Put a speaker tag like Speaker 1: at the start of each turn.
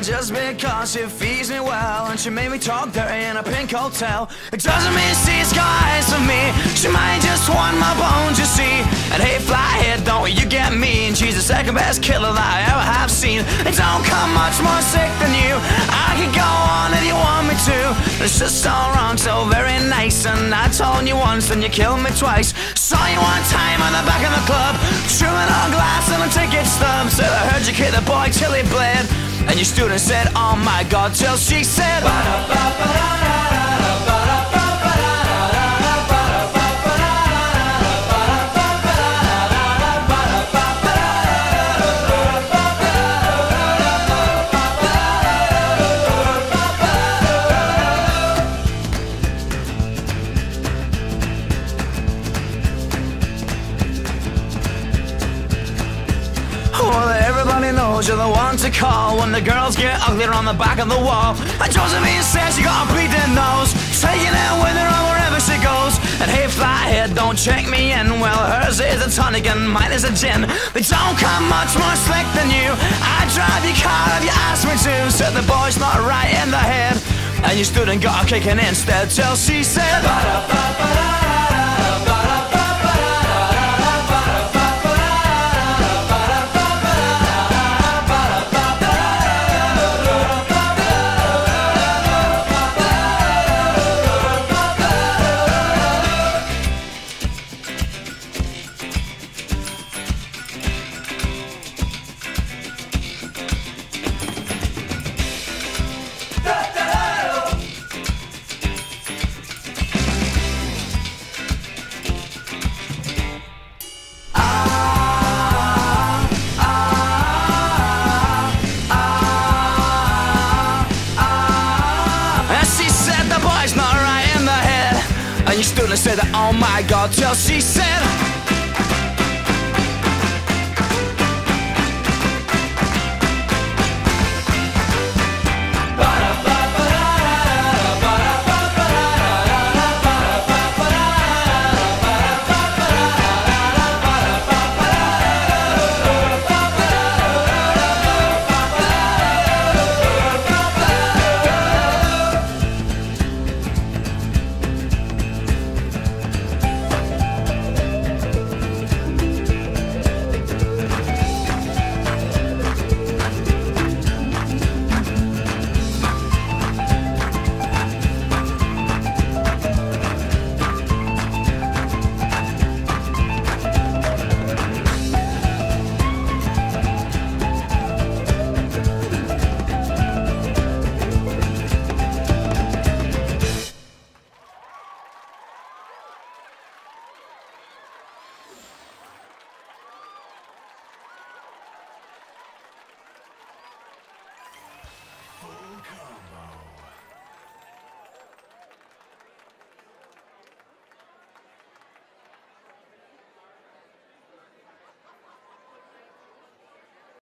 Speaker 1: just because she feeds me well and she made me talk dirty in a pink hotel. It doesn't mean she's for me. She might just want my bones, you see. And hey, Flathead, don't you get me? And she's the second best killer that I ever have seen. It don't come much more sick than you. I could go on if you want me to. It's just all wrong, so very nice. And I told you once, and you killed me twice. Saw you one time on the back of the club, chewing on glass and a ticket stub. Said I heard you kick the boy till he bled. And your student said, Oh my god, till she said, Well, knows you're the one to call when the girls get ugly on the back of the wall. And Josephine says she got a bleeding nose, taking it with her on wherever she goes. And hey, Flathead, don't check me in. Well, hers is a tonic and mine is a gin. They don't come much more slick than you. I drive your car if you ask me to. Said the boy's not right in the head. And you stood and got a kicking instead till she said, And you stood and said, Oh my god, till she said,